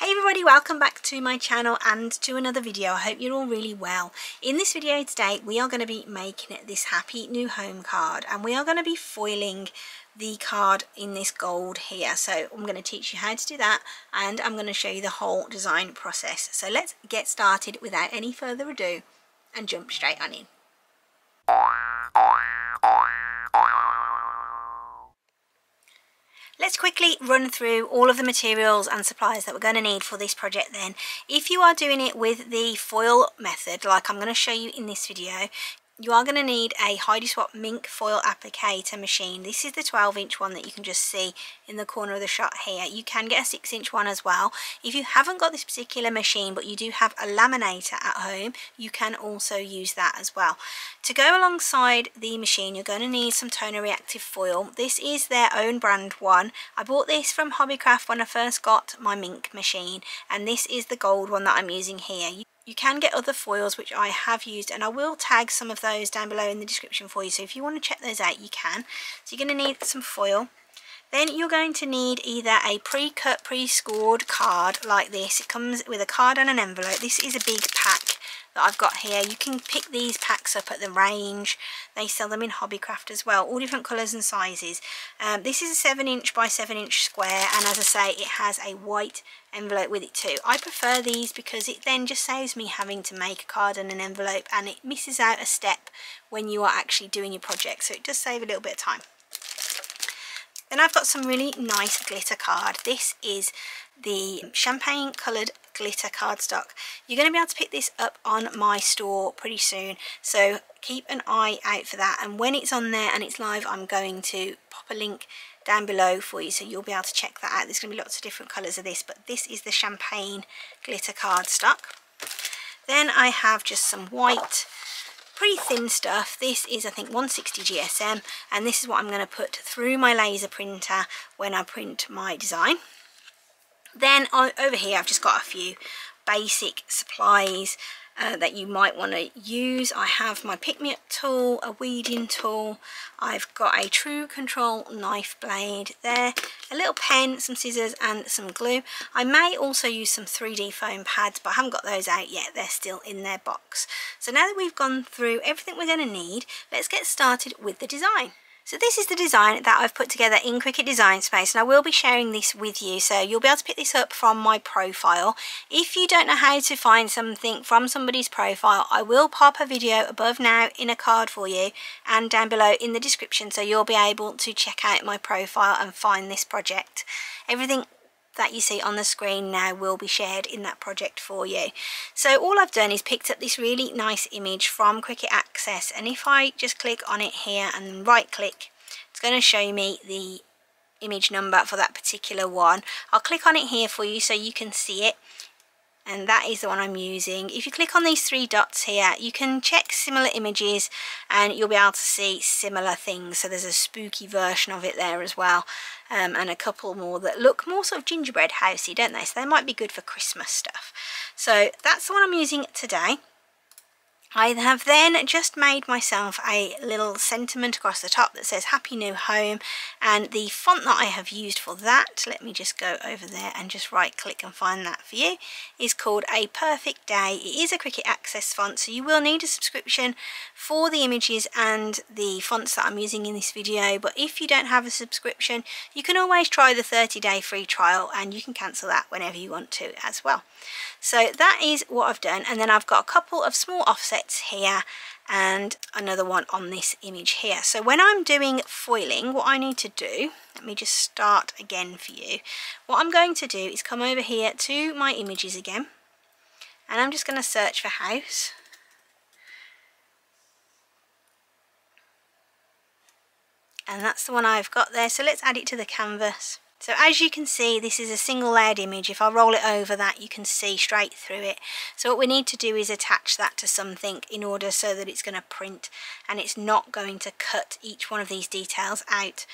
Hey everybody, welcome back to my channel and to another video. I hope you're all really well. In this video today, we are going to be making this happy new home card and we are going to be foiling the card in this gold here. So I'm going to teach you how to do that and I'm going to show you the whole design process. So let's get started without any further ado and jump straight on in. Let's quickly run through all of the materials and supplies that we're going to need for this project then. If you are doing it with the foil method, like I'm going to show you in this video, you are going to need a Heidi Swapp Minc foil applicator machine. This is the 12 inch one that you can just see in the corner of the shot here. You can get a 6 inch one as well. If you haven't got this particular machine but you do have a laminator at home, you can also use that as well. To go alongside the machine, you're going to need some toner reactive foil. This is their own brand one. I bought this from Hobbycraft when I first got my Minc machine and this is the gold one that I'm using here. You can get other foils which I have used and I will tag some of those down below in the description for you so if you want to check those out you can. So you're going to need some foil. Then you're going to need either a pre-cut, pre-scored card like this. It comes with a card and an envelope. This is a big pack that I've got here. You can pick these packs up at the range. They sell them in Hobbycraft as well, all different colours and sizes. Um, this is a 7 inch by 7 inch square and as I say it has a white envelope with it too. I prefer these because it then just saves me having to make a card and an envelope and it misses out a step when you are actually doing your project so it does save a little bit of time. Then I've got some really nice glitter card. This is the champagne coloured glitter cardstock. You're going to be able to pick this up on my store pretty soon. So keep an eye out for that. And when it's on there and it's live, I'm going to pop a link down below for you so you'll be able to check that out. There's going to be lots of different colours of this, but this is the champagne glitter cardstock. Then I have just some white pretty thin stuff. This is I think 160 GSM and this is what I'm going to put through my laser printer when I print my design. Then over here I've just got a few basic supplies uh, that you might want to use. I have my pick me up tool, a weeding tool, I've got a true control knife blade there, a little pen, some scissors and some glue. I may also use some 3D foam pads but I haven't got those out yet, they're still in their box. So now that we've gone through everything we're going to need, let's get started with the design. So this is the design that I've put together in Cricut Design Space and I will be sharing this with you so you'll be able to pick this up from my profile. If you don't know how to find something from somebody's profile I will pop a video above now in a card for you and down below in the description so you'll be able to check out my profile and find this project. Everything that you see on the screen now will be shared in that project for you. So all I've done is picked up this really nice image from Cricut Access and if I just click on it here and right click it's going to show me the image number for that particular one. I'll click on it here for you so you can see it and that is the one I'm using. If you click on these three dots here, you can check similar images and you'll be able to see similar things. So there's a spooky version of it there as well um, and a couple more that look more sort of gingerbread housey, don't they? So they might be good for Christmas stuff. So that's the one I'm using today. I have then just made myself a little sentiment across the top that says Happy New Home and the font that I have used for that, let me just go over there and just right click and find that for you, is called A Perfect Day. It is a Cricut Access font so you will need a subscription for the images and the fonts that I'm using in this video but if you don't have a subscription you can always try the 30 day free trial and you can cancel that whenever you want to as well. So that is what I've done and then I've got a couple of small offsets here and another one on this image here. So when I'm doing foiling, what I need to do, let me just start again for you. What I'm going to do is come over here to my images again and I'm just going to search for house. And that's the one I've got there. So let's add it to the canvas. So as you can see, this is a single layered image. If I roll it over that, you can see straight through it. So what we need to do is attach that to something in order so that it's going to print and it's not going to cut each one of these details out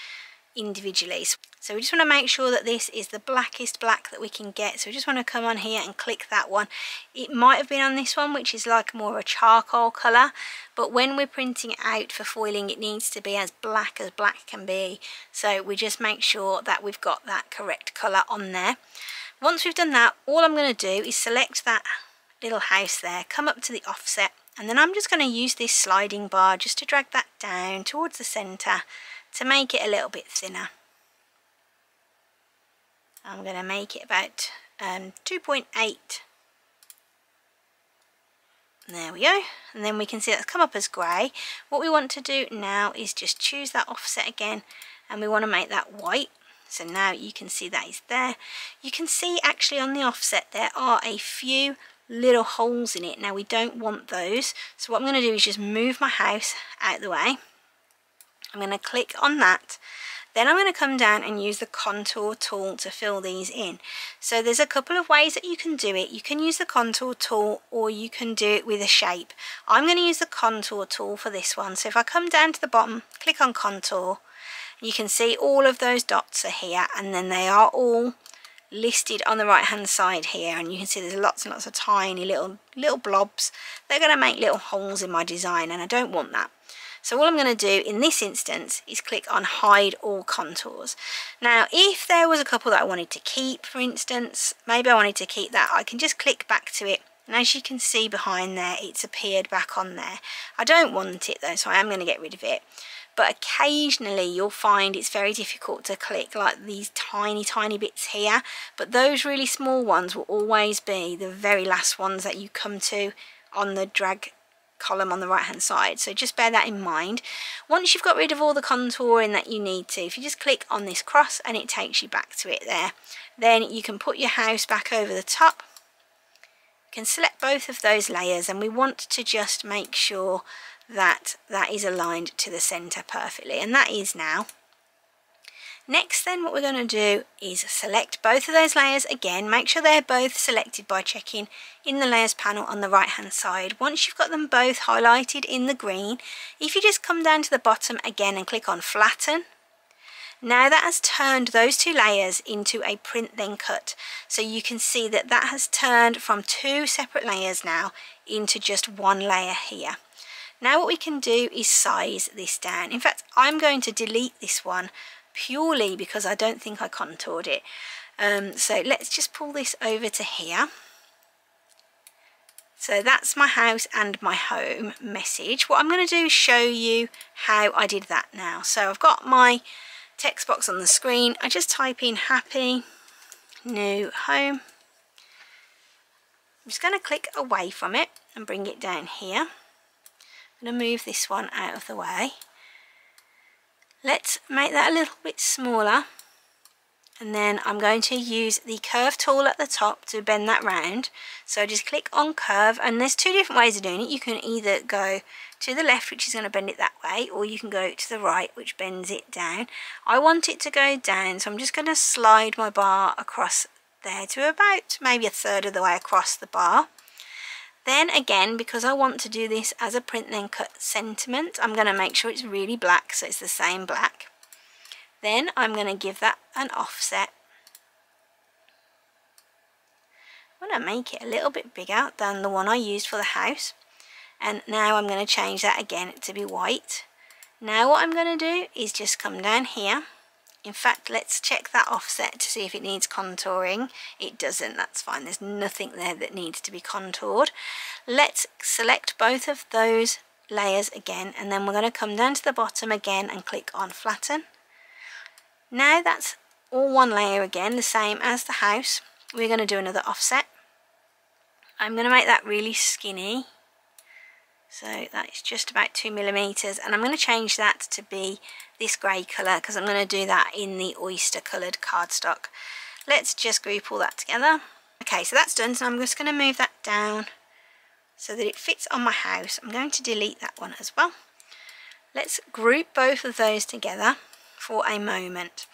individually. So we just want to make sure that this is the blackest black that we can get. So we just want to come on here and click that one. It might have been on this one, which is like more of a charcoal colour. But when we're printing out for foiling, it needs to be as black as black can be. So we just make sure that we've got that correct colour on there. Once we've done that, all I'm going to do is select that little house there, come up to the offset, and then I'm just going to use this sliding bar just to drag that down towards the centre to make it a little bit thinner. I'm going to make it about um, 2.8 there we go. And then we can see that's come up as grey. What we want to do now is just choose that offset again and we want to make that white. So now you can see that is there. You can see actually on the offset there are a few little holes in it. Now we don't want those. So what I'm going to do is just move my house out the way I'm going to click on that then I'm going to come down and use the contour tool to fill these in. So there's a couple of ways that you can do it. You can use the contour tool or you can do it with a shape. I'm going to use the contour tool for this one. So if I come down to the bottom, click on contour, you can see all of those dots are here and then they are all listed on the right hand side here and you can see there's lots and lots of tiny little little blobs they're going to make little holes in my design and I don't want that so all I'm going to do in this instance is click on hide all contours. Now if there was a couple that I wanted to keep for instance, maybe I wanted to keep that, I can just click back to it and as you can see behind there it's appeared back on there. I don't want it though so I am going to get rid of it but occasionally you'll find it's very difficult to click like these tiny tiny bits here but those really small ones will always be the very last ones that you come to on the drag column on the right hand side. So just bear that in mind. Once you've got rid of all the contouring that you need to if you just click on this cross and it takes you back to it there then you can put your house back over the top. You can select both of those layers and we want to just make sure that that is aligned to the center perfectly and that is now Next then what we're going to do is select both of those layers again, make sure they're both selected by checking in the layers panel on the right hand side. Once you've got them both highlighted in the green, if you just come down to the bottom again and click on flatten, now that has turned those two layers into a print then cut. So you can see that that has turned from two separate layers now into just one layer here. Now what we can do is size this down. In fact, I'm going to delete this one purely because I don't think I contoured it. Um, so let's just pull this over to here. So that's my house and my home message. What I'm going to do is show you how I did that now. So I've got my text box on the screen. I just type in happy new home. I'm just going to click away from it and bring it down here. I'm going to move this one out of the way. Let's make that a little bit smaller. And then I'm going to use the curve tool at the top to bend that round. So just click on curve and there's two different ways of doing it. You can either go to the left which is going to bend it that way or you can go to the right which bends it down. I want it to go down so I'm just going to slide my bar across there to about maybe a third of the way across the bar then again, because I want to do this as a print then cut sentiment, I'm going to make sure it's really black so it's the same black. Then I'm going to give that an offset. I'm going to make it a little bit bigger than the one I used for the house. And now I'm going to change that again to be white. Now what I'm going to do is just come down here in fact, let's check that offset to see if it needs contouring. It doesn't, that's fine. There's nothing there that needs to be contoured. Let's select both of those layers again and then we're going to come down to the bottom again and click on flatten. Now that's all one layer again, the same as the house. We're going to do another offset. I'm going to make that really skinny so that's just about two millimeters and I'm going to change that to be this grey colour because I'm going to do that in the oyster coloured cardstock. Let's just group all that together. Okay so that's done so I'm just going to move that down so that it fits on my house. I'm going to delete that one as well. Let's group both of those together for a moment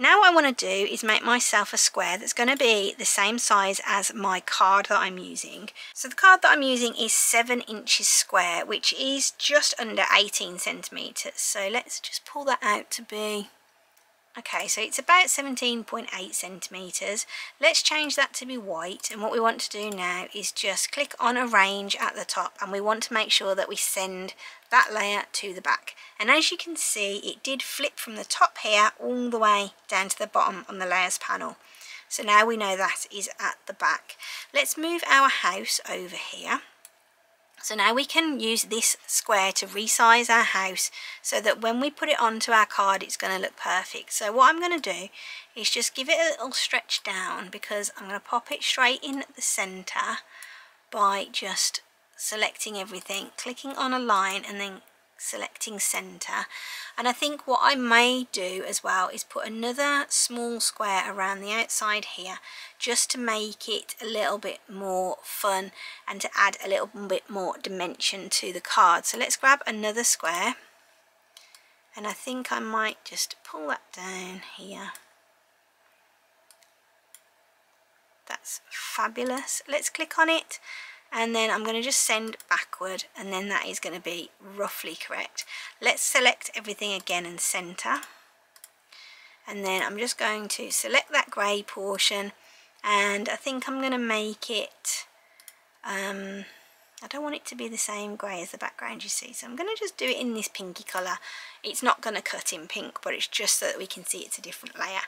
now what I want to do is make myself a square that's going to be the same size as my card that I'm using. So the card that I'm using is 7 inches square, which is just under 18 centimetres. So let's just pull that out to be Okay, so it's about 17.8 centimetres. Let's change that to be white and what we want to do now is just click on arrange at the top and we want to make sure that we send that layer to the back. And as you can see, it did flip from the top here all the way down to the bottom on the layers panel. So now we know that is at the back. Let's move our house over here. So now we can use this square to resize our house so that when we put it onto our card it's going to look perfect. So what I'm going to do is just give it a little stretch down because I'm going to pop it straight in the center by just selecting everything, clicking on a line and then selecting center and I think what I may do as well is put another small square around the outside here just to make it a little bit more fun and to add a little bit more dimension to the card. So let's grab another square. And I think I might just pull that down here. That's fabulous. Let's click on it and then I'm going to just send backward and then that is going to be roughly correct. Let's select everything again and center. And then I'm just going to select that grey portion and I think I'm going to make it um, I don't want it to be the same grey as the background you see. So I'm going to just do it in this pinky colour. It's not going to cut in pink but it's just so that we can see it's a different layer.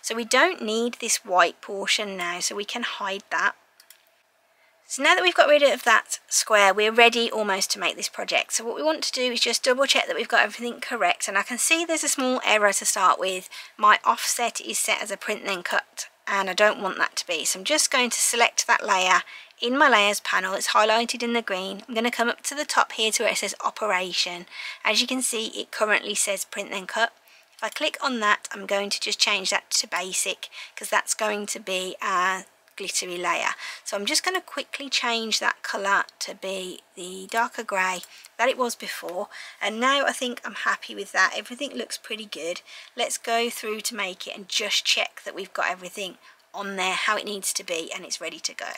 So we don't need this white portion now so we can hide that so now that we've got rid of that square, we're ready almost to make this project. So what we want to do is just double check that we've got everything correct. And I can see there's a small error to start with. My offset is set as a print then cut and I don't want that to be. So I'm just going to select that layer in my layers panel. It's highlighted in the green. I'm going to come up to the top here to where it says operation. As you can see, it currently says print then cut. If I click on that, I'm going to just change that to basic because that's going to be our glittery layer. So I'm just going to quickly change that colour to be the darker grey that it was before and now I think I'm happy with that. Everything looks pretty good. Let's go through to make it and just check that we've got everything on there how it needs to be and it's ready to go.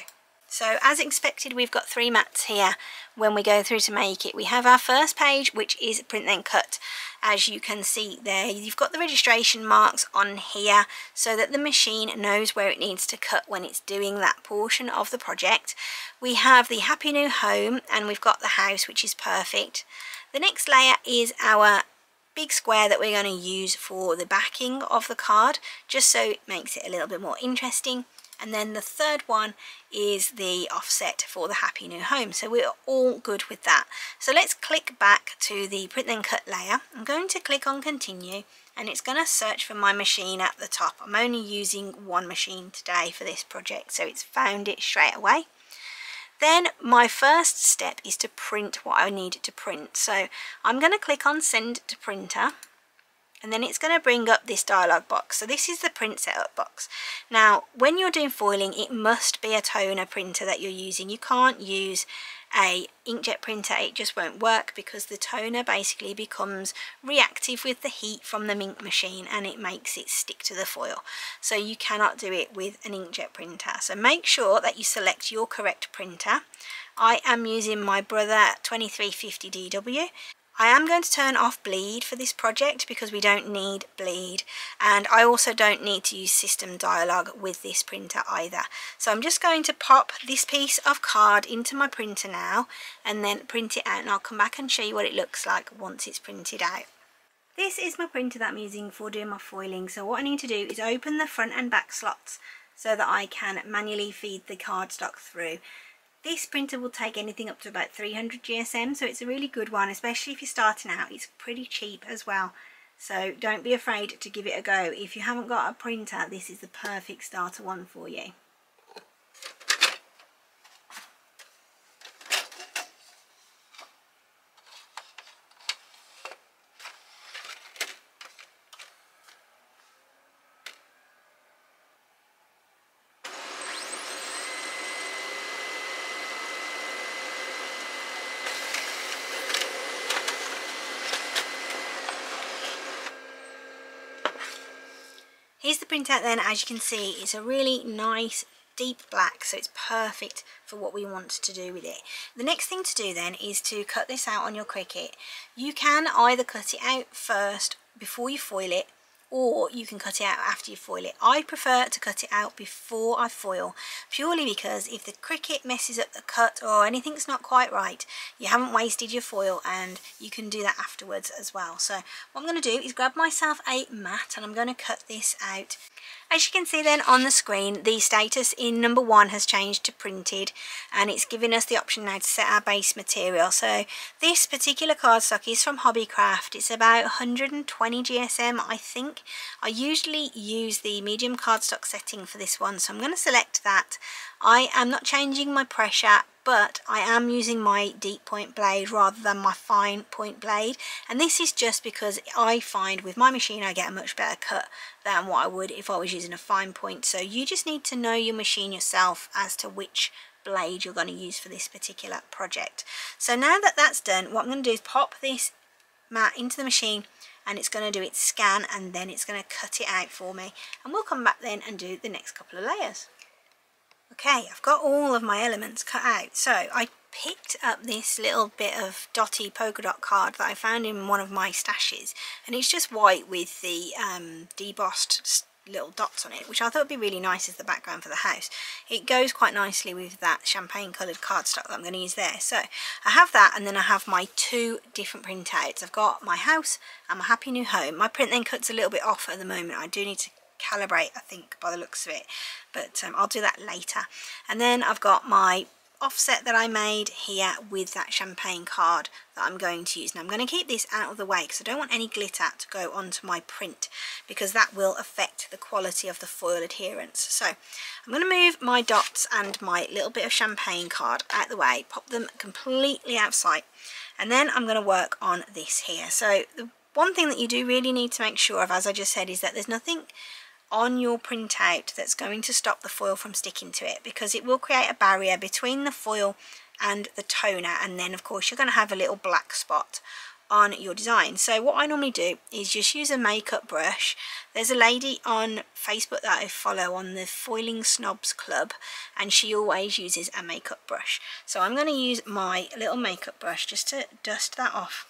So as expected, we've got three mats here when we go through to make it. We have our first page, which is print then cut. As you can see there, you've got the registration marks on here so that the machine knows where it needs to cut when it's doing that portion of the project. We have the Happy New Home and we've got the house, which is perfect. The next layer is our big square that we're going to use for the backing of the card, just so it makes it a little bit more interesting and then the third one is the offset for the happy new home. So we're all good with that. So let's click back to the print then cut layer. I'm going to click on continue and it's going to search for my machine at the top. I'm only using one machine today for this project so it's found it straight away. Then my first step is to print what I need to print. So I'm going to click on send to printer and then it's going to bring up this dialog box. So this is the print setup box. Now when you're doing foiling it must be a toner printer that you're using. You can't use a inkjet printer. It just won't work because the toner basically becomes reactive with the heat from the ink machine and it makes it stick to the foil. So you cannot do it with an inkjet printer. So make sure that you select your correct printer. I am using my Brother 2350DW I am going to turn off bleed for this project because we don't need bleed and I also don't need to use system dialog with this printer either. So I'm just going to pop this piece of card into my printer now and then print it out and I'll come back and show you what it looks like once it's printed out. This is my printer that I'm using for doing my foiling so what I need to do is open the front and back slots so that I can manually feed the cardstock through. This printer will take anything up to about 300 GSM, so it's a really good one, especially if you're starting out. It's pretty cheap as well, so don't be afraid to give it a go. If you haven't got a printer, this is the perfect starter one for you. Here's the printout then, as you can see, it's a really nice deep black so it's perfect for what we want to do with it. The next thing to do then is to cut this out on your Cricut. You can either cut it out first before you foil it or you can cut it out after you foil it. I prefer to cut it out before I foil purely because if the Cricut messes up the cut or anything's not quite right you haven't wasted your foil and you can do that afterwards as well. So what I'm going to do is grab myself a mat and I'm going to cut this out As you can see then on the screen, the status in number one has changed to printed and it's giving us the option now to set our base material. So this particular cardstock is from Hobbycraft. It's about 120 GSM, I think. I usually use the medium cardstock setting for this one, so I'm going to select that. I am not changing my pressure but I am using my deep point blade rather than my fine point blade. And this is just because I find with my machine I get a much better cut than what I would if I was using a fine point. So you just need to know your machine yourself as to which blade you're going to use for this particular project. So now that that's done what I'm going to do is pop this mat into the machine and it's going to do its scan and then it's going to cut it out for me. And we'll come back then and do the next couple of layers Okay, I've got all of my elements cut out. So I picked up this little bit of dotty polka dot card that I found in one of my stashes. And it's just white with the um, debossed little dots on it, which I thought would be really nice as the background for the house. It goes quite nicely with that champagne coloured cardstock that I'm going to use there. So I have that and then I have my two different printouts. I've got my house and my happy new home. My print then cuts a little bit off at the moment. I do need to calibrate I think by the looks of it but um, I'll do that later and then I've got my offset that I made here with that champagne card that I'm going to use. Now I'm going to keep this out of the way because I don't want any glitter to go onto my print because that will affect the quality of the foil adherence. So I'm going to move my dots and my little bit of champagne card out the way, pop them completely out of sight and then I'm going to work on this here. So the one thing that you do really need to make sure of, as I just said, is that there's nothing on your printout that's going to stop the foil from sticking to it because it will create a barrier between the foil and the toner and then of course you're going to have a little black spot on your design. So what I normally do is just use a makeup brush. There's a lady on Facebook that I follow on the Foiling Snobs Club and she always uses a makeup brush. So I'm going to use my little makeup brush just to dust that off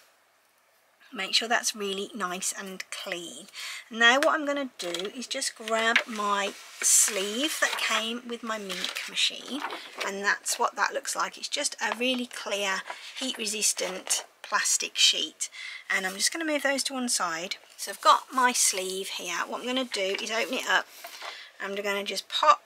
make sure that's really nice and clean. Now what I'm going to do is just grab my sleeve that came with my Minc machine and that's what that looks like. It's just a really clear heat resistant plastic sheet and I'm just going to move those to one side. So I've got my sleeve here. What I'm going to do is open it up. I'm going to just pop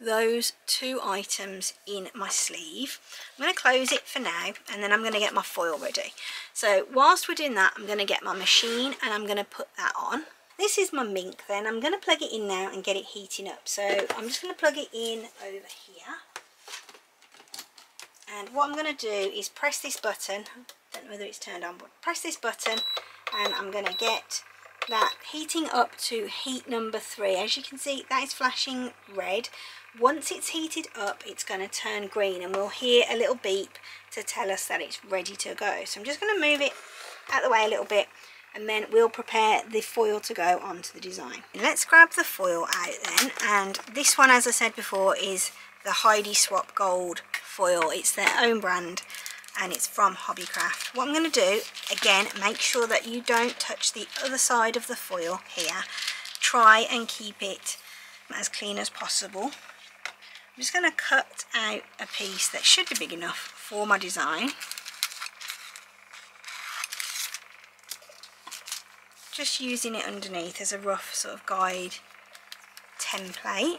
those two items in my sleeve. I'm going to close it for now and then I'm going to get my foil ready. So whilst we're doing that I'm going to get my machine and I'm going to put that on. This is my Minc then. I'm going to plug it in now and get it heating up. So I'm just going to plug it in over here. And what I'm going to do is press this button. I don't know whether it's turned on but press this button and I'm going to get that heating up to heat number three. As you can see that is flashing red once it's heated up, it's going to turn green and we'll hear a little beep to tell us that it's ready to go. So I'm just going to move it out the way a little bit and then we'll prepare the foil to go onto the design. Let's grab the foil out then and this one as I said before is the Heidi Swapp Gold foil. It's their own brand and it's from Hobbycraft. What I'm going to do, again, make sure that you don't touch the other side of the foil here. Try and keep it as clean as possible. I'm just going to cut out a piece that should be big enough for my design. Just using it underneath as a rough sort of guide template.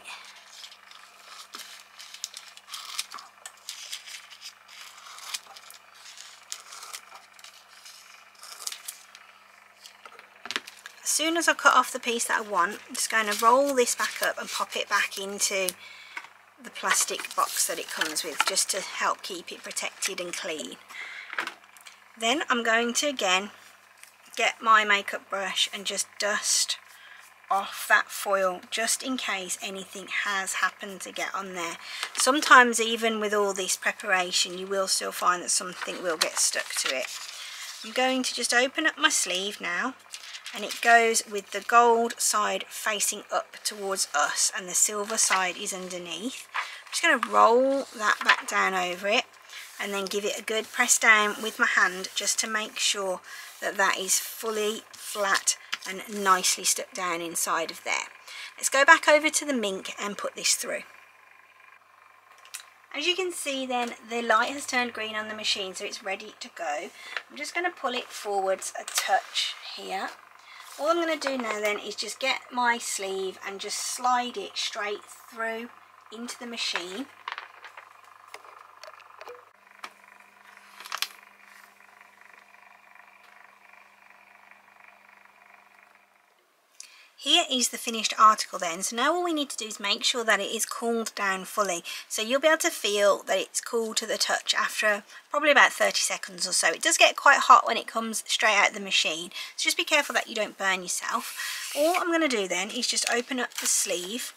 Soon as I cut off the piece that I want, I'm just going to roll this back up and pop it back into the plastic box that it comes with just to help keep it protected and clean. Then I'm going to again get my makeup brush and just dust off that foil just in case anything has happened to get on there. Sometimes even with all this preparation you will still find that something will get stuck to it. I'm going to just open up my sleeve now and it goes with the gold side facing up towards us and the silver side is underneath. I'm just going to roll that back down over it and then give it a good press down with my hand just to make sure that that is fully flat and nicely stuck down inside of there. Let's go back over to the Minc and put this through. As you can see then the light has turned green on the machine so it's ready to go. I'm just going to pull it forwards a touch here all I'm going to do now then is just get my sleeve and just slide it straight through into the machine Here is the finished article then. So now all we need to do is make sure that it is cooled down fully. So you'll be able to feel that it's cool to the touch after probably about 30 seconds or so. It does get quite hot when it comes straight out of the machine. So just be careful that you don't burn yourself. All I'm going to do then is just open up the sleeve.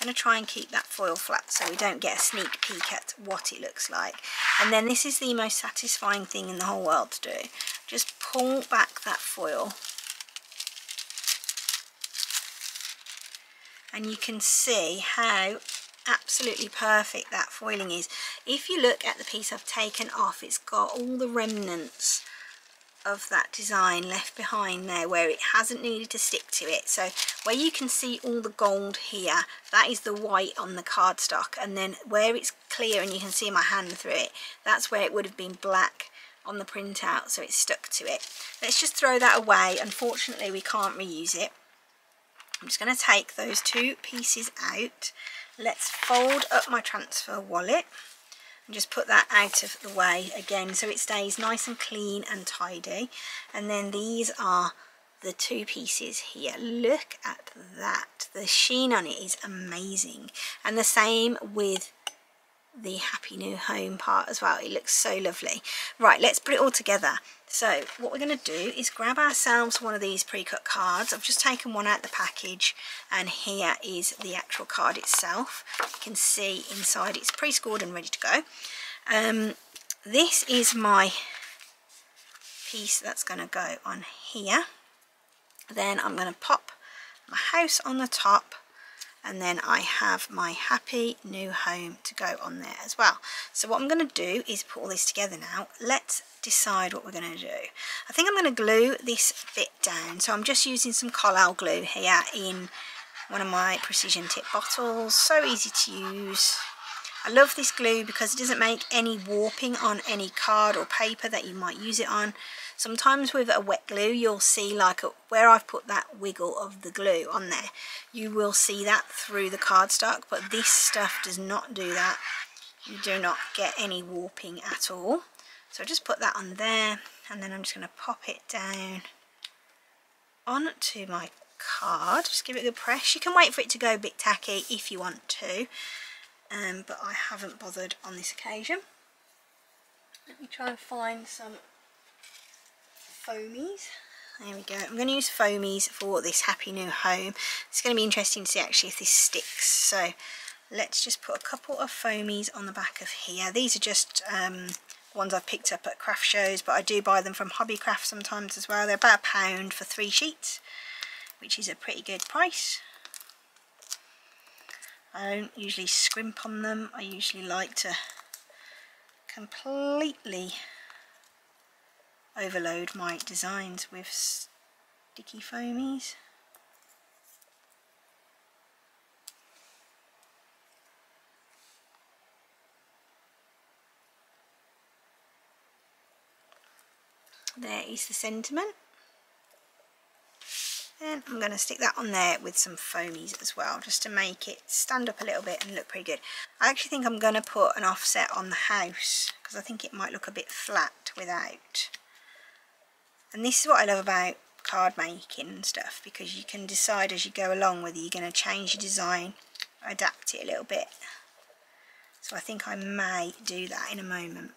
I'm going to try and keep that foil flat so we don't get a sneak peek at what it looks like. And then this is the most satisfying thing in the whole world to do. Just pull back that foil and you can see how absolutely perfect that foiling is. If you look at the piece I've taken off, it's got all the remnants of that design left behind there where it hasn't needed to stick to it. So where you can see all the gold here, that is the white on the cardstock. And then where it's clear and you can see my hand through it, that's where it would have been black on the printout, so it's stuck to it. Let's just throw that away. Unfortunately, we can't reuse it. I'm just going to take those two pieces out. Let's fold up my transfer wallet and just put that out of the way again so it stays nice and clean and tidy. And then these are the two pieces here. Look at that. The sheen on it is amazing. And the same with the happy new home part as well it looks so lovely right let's put it all together so what we're going to do is grab ourselves one of these pre-cut cards. I've just taken one out of the package and here is the actual card itself. You can see inside it's pre-scored and ready to go. Um, this is my piece that's going to go on here. Then I'm going to pop my house on the top and then I have my happy new home to go on there as well. So what I'm going to do is put all this together now. Let's decide what we're going to do. I think I'm going to glue this bit down. So I'm just using some Collall glue here in one of my precision tip bottles. So easy to use. I love this glue because it doesn't make any warping on any card or paper that you might use it on Sometimes with a wet glue you'll see like a, where I've put that wiggle of the glue on there you will see that through the cardstock but this stuff does not do that. You do not get any warping at all. So I just put that on there and then I'm just going to pop it down onto my card. Just give it a good press. You can wait for it to go a bit tacky if you want to um, but I haven't bothered on this occasion. Let me try and find some foamies. There we go. I'm going to use foamies for this happy new home. It's going to be interesting to see actually if this sticks. So let's just put a couple of foamies on the back of here. These are just um, ones I've picked up at craft shows, but I do buy them from Hobbycraft sometimes as well. They're about a pound for three sheets, which is a pretty good price. I don't usually scrimp on them. I usually like to completely overload my designs with sticky foamies. There is the sentiment. And I'm going to stick that on there with some foamies as well, just to make it stand up a little bit and look pretty good. I actually think I'm going to put an offset on the house, because I think it might look a bit flat without. And this is what I love about card making and stuff because you can decide as you go along whether you're going to change your design adapt it a little bit. So I think I may do that in a moment.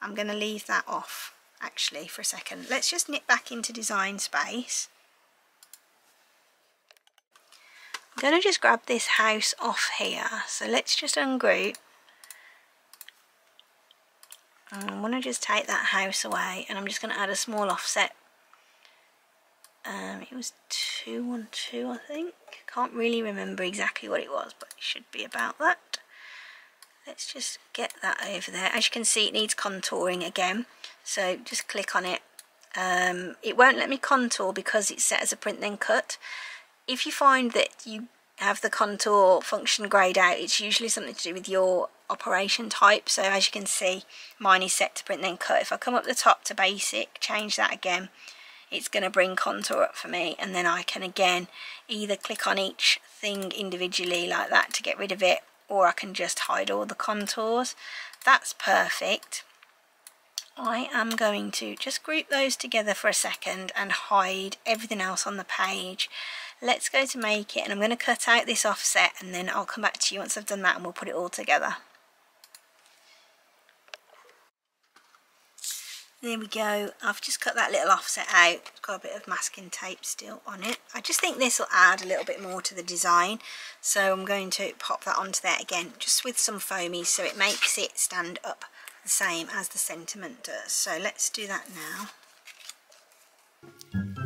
I'm going to leave that off actually for a second. Let's just nip back into design space. I'm going to just grab this house off here. So let's just ungroup I want to just take that house away and I'm just going to add a small offset. Um, it was 212 I think. Can't really remember exactly what it was but it should be about that. Let's just get that over there. As you can see it needs contouring again so just click on it. Um, it won't let me contour because it's set as a print then cut. If you find that you have the contour function grayed out it's usually something to do with your operation type. So as you can see mine is set to print then cut. If I come up the top to basic change that again it's going to bring contour up for me and then I can again either click on each thing individually like that to get rid of it or I can just hide all the contours. That's perfect. I am going to just group those together for a second and hide everything else on the page let's go to make it and I'm going to cut out this offset and then I'll come back to you once I've done that and we'll put it all together There we go. I've just cut that little offset out. It's got a bit of masking tape still on it. I just think this will add a little bit more to the design. So I'm going to pop that onto there again, just with some foamy so it makes it stand up the same as the sentiment does. So let's do that now.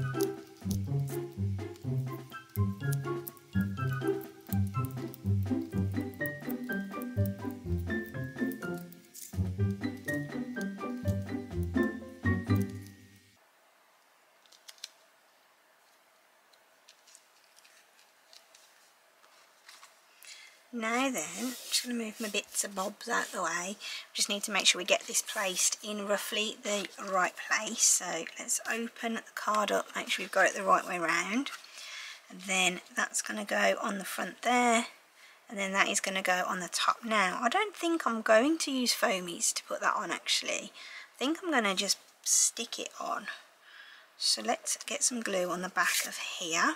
Now then, I'm just going to move my bits and bobs out of the way. Just need to make sure we get this placed in roughly the right place. So let's open the card up, make sure we've got it the right way round. And then that's going to go on the front there. And then that is going to go on the top now. I don't think I'm going to use foamies to put that on actually. I think I'm going to just stick it on. So let's get some glue on the back of here.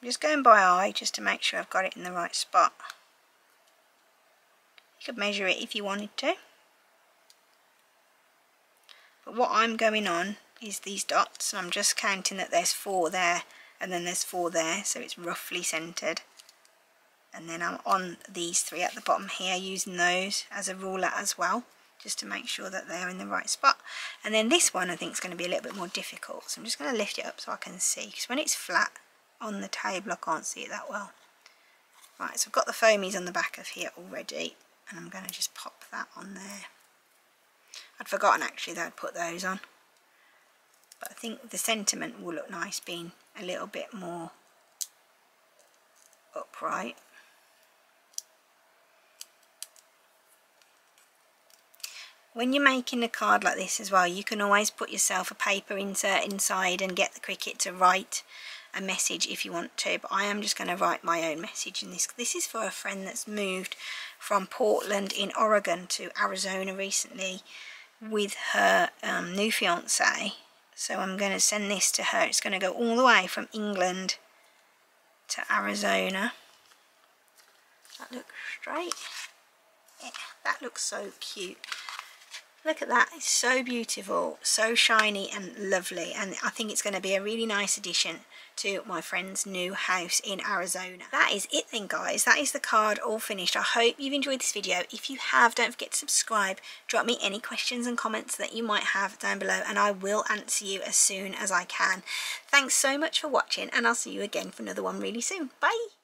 I'm just going by eye just to make sure I've got it in the right spot. You could measure it if you wanted to. But what I'm going on is these dots and I'm just counting that there's four there and then there's four there so it's roughly centered and then I'm on these three at the bottom here using those as a ruler as well just to make sure that they're in the right spot and then this one I think is going to be a little bit more difficult so I'm just going to lift it up so I can see because when it's flat on the table. I can't see it that well. Right so I've got the foamies on the back of here already and I'm going to just pop that on there. I'd forgotten actually that I'd put those on. But I think the sentiment will look nice being a little bit more upright. When you're making a card like this as well you can always put yourself a paper insert inside and get the Cricut to write a message if you want to but I am just going to write my own message in this. This is for a friend that's moved from Portland in Oregon to Arizona recently with her um, new fiance. So I'm going to send this to her. It's going to go all the way from England to Arizona. That looks straight. Yeah, that looks so cute. Look at that, it's so beautiful, so shiny and lovely and I think it's going to be a really nice addition to my friend's new house in Arizona. That is it then guys, that is the card all finished. I hope you've enjoyed this video. If you have, don't forget to subscribe, drop me any questions and comments that you might have down below and I will answer you as soon as I can. Thanks so much for watching and I'll see you again for another one really soon. Bye!